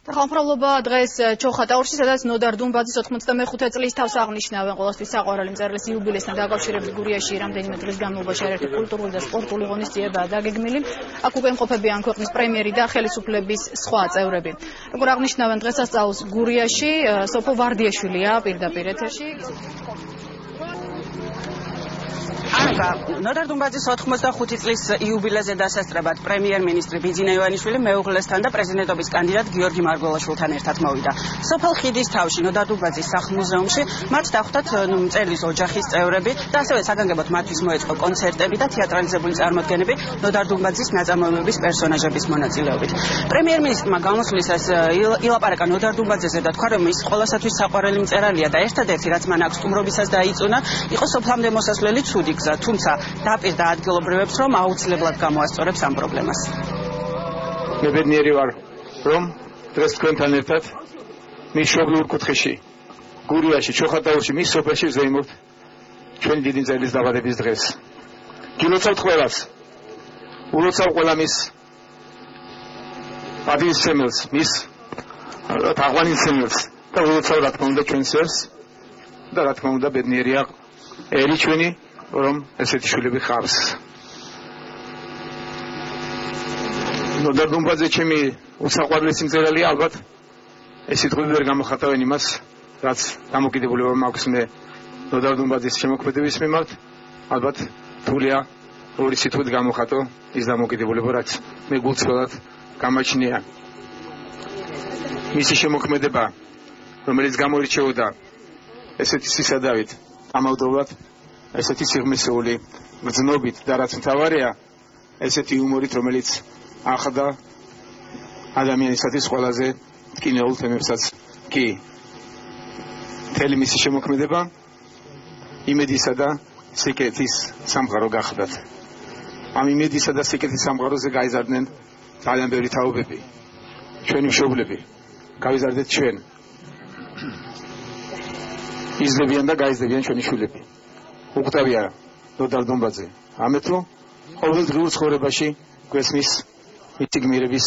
და ხალხმრავლობა დღეს ჩოხატაურში, სადაც ნოდარ დუმბაძის 95 წლის თავს აღნიშნავენ ყოველთვის საყვარელი მწერლის იუბილესთან დაკავშირებით გურიაში რამდენიმე დღის განმავლობაში არაერთი კულტურული და სპორტული ღონისძიებაა დაგეგმილი. აქ უკვე იმყოფებიან ქვეყნის პრემიერი და ხელისუფლების სხვა წევრები. როგორ აღნიშნავენ დღესასწაულს გურიაში, სოფო ვარდიაშვილია პირდაპირ ეთერში. აბა ნოდარ დუმბაძის 85 წლის იუბილეზე დასასწრებად პრემიერ-მინისტრი ბიძინა ივანიშვილი მეუღლესთან და პრეზიდენტობის კანდიდატ გიორგი მარგველაშვილთან ერთად მოვიდა. სოფელ ხიდის თავში ნოდარ დუმბაძის სახლ-მუზეუმში მათ დახვდათ მწერლის ოჯახის წევრები და ასევე საგანგებოდ მათთვის მოეწყო კონცერტები და თეატრალიზებული წარმოდგენები ნოდარ დუმბაძის ნაწარმოებების პერსონაჟების მონაწილეობით. პრემიერ-მინისტრმა გამოსვლისას ილაპარაკა ნოდარ დუმბაძეზე და თქვა რომ ის ყოველასათვის საყვარელი მწერალია და ერთადერთი რაც მან აქვს სტუმრობისას დაიწუნა იყო სოფლამდე მოსასვლელი ცუდი გზა, თუმცა დაპირდა ადგილობრივებს, რომ აუცილებლად გამოასწორებს ამ პრობლემას. მე ბედნიერი ვარ, რომ დღეს თქვენთან ერთად მის შობლურ კუთხეში, გურიაში, ჩოხატაურში, მის სოფელში ზეიმობ ჩვენი დიდი ძელის დაბადების დღეს. გილოცავთ ყველას. ულოცავ ყველა მის პატის სემელს, მის თაღვანის სემელს და ულოცავ რა თქმა უნდა ჩვენს ერს და რა თქმა უნდა ბედნიერია ერი ჩვენი რომ ესეთი შვილები ხარს. ნუ და დუმბაძე ჩემი უსაყვარლესი მწერალია ალბათ ეს სიტყვები ვერ გამოხატავენ იმას რაც დამოკიდებულება მაქვს მე ნუ და დუმბაძის შემოქმედების მიმართ ალბათ თულია ორი სიტყვით გამოხატო ის დამოკიდებულება რაც მე გულწრფელად გამაჩნია მისი შემოქმედება რომელიც გამორჩეოდა ესეთი სისადავით ამავდროულად ესეთი სიღმისეული გზნობით და რაც მთავარია ესეთი იუმორით რომელიც ახდა ადამიანისათვის ყველაზე ტკინეულ თემებსაც. კი. თელი მისი შემოქმედება იმედისა და სიკეთის სამყარო გახდათ ამ იმედისა და სიკეთის სამყაროზე გაიზარდნენ ძალიან ბევრი თაობები. ჩვენი მშობლები გავიზარდეთ ჩვენ. იზრდებიან და გაიზრდებიან ჩვენი შვილები უყტავია ნოდარ დონბაძე. ამეთო ყოველდღიურ ცხოვრებაში გვესმის მიტიგმირების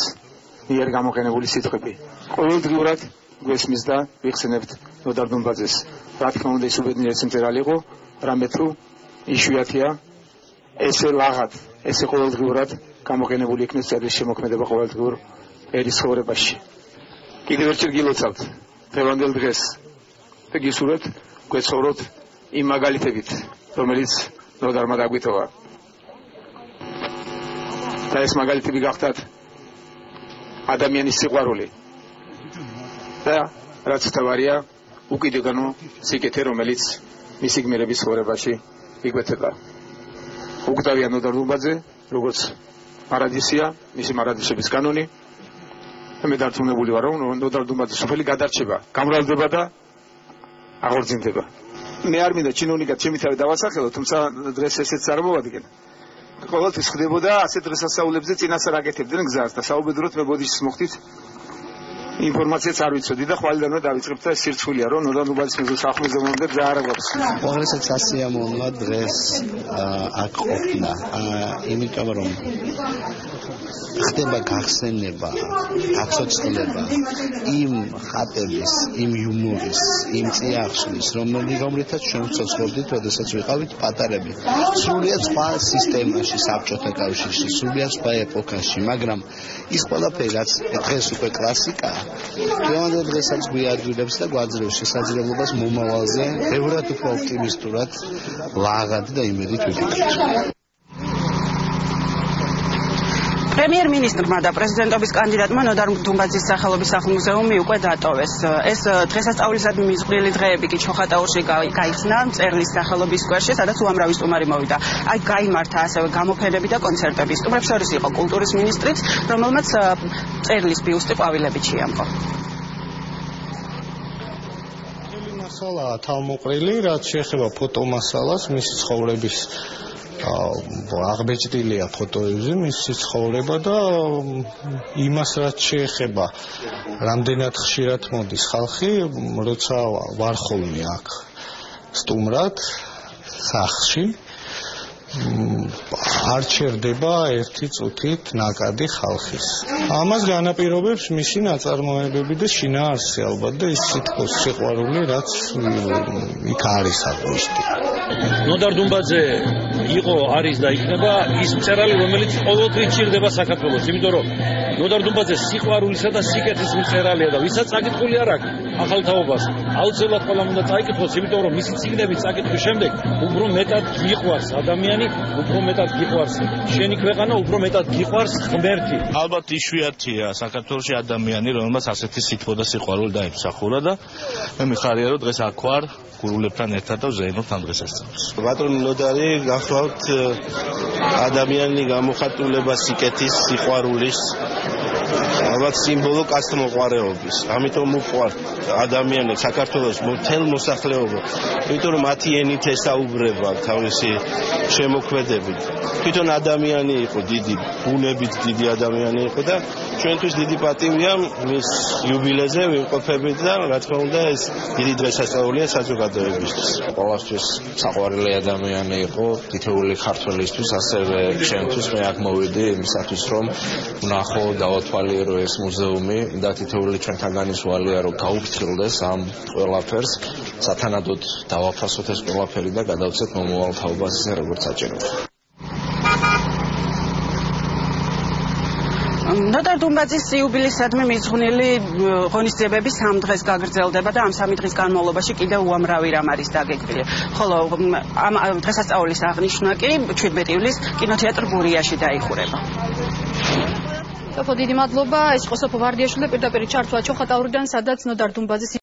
მიერ გამოყენებული სიტყვები. ყოველდღიურად გვესმის და ვიხსენებთ ნოდარ დონბაძეს. რა თქმა უნდა ის უბედნიერი მწერალი იყო რამე თუ იშვიათია. ესე ლაღად ესე ყოველდღიურად გამოყენებული იქნეს წერის შემოქმედება ყოველდღიურ ერის ცხოვრებაში. კიდევ ერთხელ გილოცავთ. დღევანდელ დღეს. და გისურვებთ გვეცხოვროთ იმ მაგალითებით, რომელიც ნოდარმა დაგვითოვა. და ეს მაგალითები გახდათ ადამიანის სიყვარული. და რაც თავარია, უკიდეგანო სიკეთე, რომელიც მისი გმირების ხორებაში იკვეთება. უკდავია ნოდარ დუბაძე, როგორც პარადისია, მისი მარადისების კანონი. მე დარწმუნებული ვარ, რომ ნოდარ დუბაძე სოფელი გადარჩება, გამრავლდება და აღორძინდება. მე არ მინდა ჩინონიკად ჩემი თავი დავასახელო, თუმცა დღეს ესეც არ მოვადგენ. ყოველთვის ხდებოდა ასე დღესასწაულებზე წინასწარ აკეთებდნენ გზას და საუბედუროთ მე ბოდიშს მოხდით ინფორმაციაც არ ვიცოდი და ხვალიდანვე დავიწყებ და სირცხვილია რომ ნოდან უბალის მეზო სახმეზე მომდე გზა არ აქვს. ყოველსაც ასიამოვნდა დღეს აქ ყოფნა. იმიტომ რომ ხდება გახსენება, გაცოცხლება იმ ხატების, იმ იუმორის, იმ წიაღშლის, რომელიღმრითაც ჩვენ ვცოცხლობდით, როდესაც ვიყავით პატარები. სრულიად სხვა სისტემაში, საბჭოთა კავშირში, სრულიად სხვა ეპოქაში, მაგრამ ის ყველაფერი რაც დღეს უკვე კლასიკაა, დღევანდელ დღესაც გვიადვილებს და გვაძლევს შესაძლებლობას მომავალზე ბევრად უფრო ოპტიმისტურად, ლაღად და იმედით ვიფიქროთ. პრემიერ-მინისტრმა და პრეზიდენტობის კანდიდატმა ნოდარ დუმბაძის სახელობის სახლ-მუზეუმი უკვე დატოვეს. ეს დღესასწაულისადმი მიზღვრილი დღეები კი ჩოხატაურში გაიხსნა წერლის სახელობის სკვერში, სადაც უამრავი სტუმარი მოვიდა. აი გამართა ასევე გამოფენები და კონცერტები. სტუმრებს შორის იყო კულტურის მინისტრიც, რომელმაც წერლის ბიუსტი ყვავილებით შეამყო. მასალა თავმოყრილი, რაც შეეხება ფოტომასალას, მისი ცხოვრების აღბეჭდილია ფოტოებზე მისი ცხოვრება და იმას რაც შეეხება რამდენად ხშირად მოდის ხალხი როცა ვარხოვნი აქ სტუმრად სახში არ ჩერდება ერთი წუთით ნაკადი ხალხის. ამას განაპირობებს მისი ნაწარმოებები და შინაარსი ალბათ და ის სიტყვის სიყვარული, რაც იქ არის აღნიშნული. ნოდარ დუმბაძე იყო არის და იქნება ის მწერალი, რომელიც ყოველთვის ჭირდება საქართველოს, იმიტომ რომ ნოდარ დუმბაძე სიყვარულისა და სიკეთის მწერალია და ვისაც წაკითხული არ აქვს ახალთაობას, აუცილებლად ყველამ უნდა წაიკითხოს, იმიტომ რომ მისი ციგნები წაკითხვის შემდეგ უფრო მეტად გიყვარს ადამიანი, უფრო მეტად გიყვარს შენი ქვეყანა, უფრო მეტად გიყვარს ღმერთი. ალბათ იშვიათია საქართველოსი ადამიანი, რომელმაც ასეთი სიტყვა და სიყვარული დაიმსახურა და მე მიხარია რომ დღეს აქ ვარ გურულებთან ერთად და ვზეინობთ ამ დღესასწაულს. ბატონი ნოდარი გახლავთ ადამიანი გამოხატულება სიკეთის, სიყვარულის ალბათ სიმბოლო კაცთმოყარეობის. ამიტომ უყვართ ადამიანებს საქართველოს მთელ მოსახლეობას, იმიტომ რომ მათი ენით ესაუბრება თავისი შემოქმედებით. თვითონ ადამიანი იყო დიდი, ბუნებით დიდი ადამიანი იყო და ჩვენთვის დიდი პატივია მის იუბილეზე ვიმყოფებით და რა თქმა უნდა ეს დიდი დღესასწაულია საზოგადოებისთვის. ყოველთვის საყვარელი ადამიანი იყო თითოეული ქართველისთვის, ასევე ჩვენთვის მე აქ მოვიდი იმისათვის რომ ვნახო დავათვალიერო ეს მუზეუმი და თითოეული ჩვენთან განისვალია რომ გაუფრთხილდეს ამ ყველაფერს, სათანადოდ დავაფასოთ ეს ყველაფერი და გადავცეთ მომავალ თაობას ისე როგორც საჭიროა. ნოტარ დუმბაძის იუბილეისადმი მიძღვნილი ღონისძიებები სამ დღეს გაგრძელდება და ამ სამი დღის განმავლობაში კიდევ უამრავი რამ არის დაგეგმილი. ხოლო ამ დღესასწაულის აღნიშვნა კი 17 ივლისს კინოთეატრ გურიაში დაიხურება. სოფო დიდი მადლობა. ეს ყო სოფო ვარდიაშვილი და პირდაპირ ჩართვა ჩოხატაურიდან სადაც ნოდარ დუმბაძის